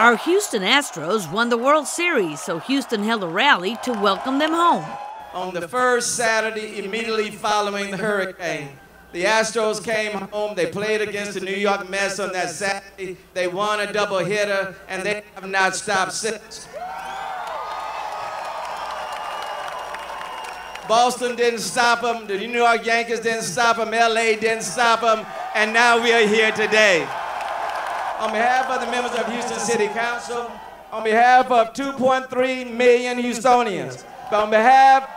Our Houston Astros won the World Series, so Houston held a rally to welcome them home. On the first Saturday immediately following the hurricane, the Astros came home. They played against the New York Mets on that Saturday. They won a doubleheader, and they have not stopped since. Boston didn't stop them. The New York Yankees didn't stop them. LA didn't stop them. And now we are here today. On behalf of the members of Houston City Council, on behalf of 2.3 million Houstonians, on behalf,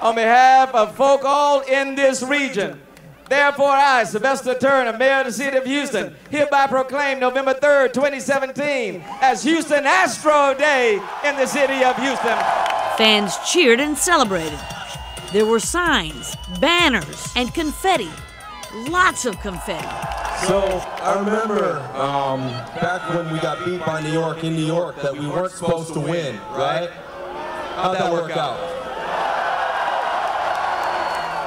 on behalf of folk all in this region, Therefore, I, Sylvester Turner, Mayor of the City of Houston, hereby proclaim November 3rd, 2017 as Houston Astro Day in the city of Houston. Fans cheered and celebrated. There were signs, banners, and confetti. Lots of confetti. So I remember um, back when we got beat by New York in New York that we weren't supposed to win, right? How'd that work out?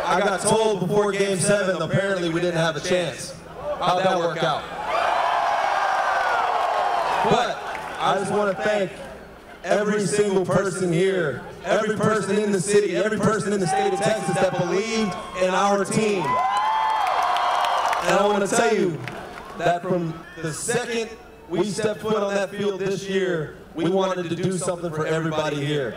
I got told before game seven apparently we didn't have a chance. How'd that work out? But I just want to thank every single person here, every person in the city, every person in the state of Texas that believed in our team. And I want to tell you that from the second we stepped foot on that field this year, we wanted to do something for everybody here.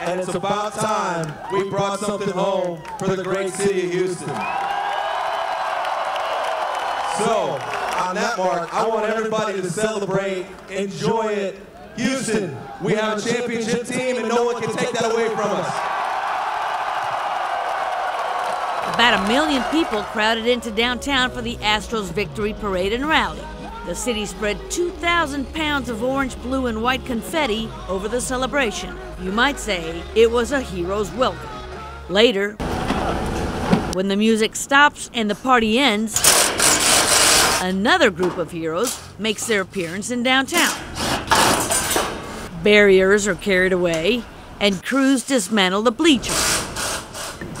And it's about time we brought something home for the great city of Houston. So, on that mark, I want everybody to celebrate, enjoy it. Houston, we have a championship team and no one can take that away from us. About a million people crowded into downtown for the Astros victory parade and rally. The city spread 2,000 pounds of orange, blue, and white confetti over the celebration. You might say it was a hero's welcome. Later, when the music stops and the party ends, another group of heroes makes their appearance in downtown. Barriers are carried away, and crews dismantle the bleachers.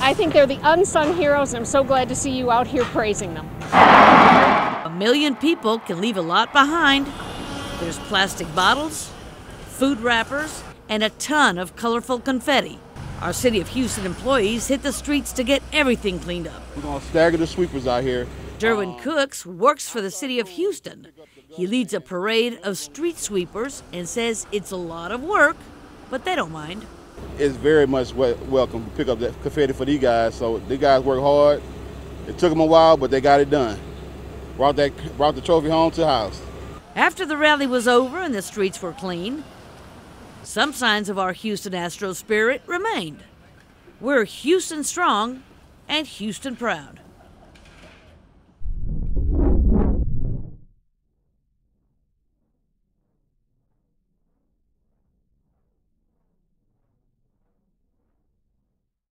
I think they're the unsung heroes, and I'm so glad to see you out here praising them. A million people can leave a lot behind. There's plastic bottles, food wrappers, and a ton of colorful confetti. Our City of Houston employees hit the streets to get everything cleaned up. We're going to stagger the sweepers out here. Derwin Cooks works for the City of Houston. He leads a parade of street sweepers and says it's a lot of work, but they don't mind. It's very much welcome to pick up that confetti for these guys. So these guys work hard. It took them a while, but they got it done. Brought that brought the trophy home to the house. After the rally was over and the streets were clean, some signs of our Houston Astros spirit remained. We're Houston strong and Houston proud.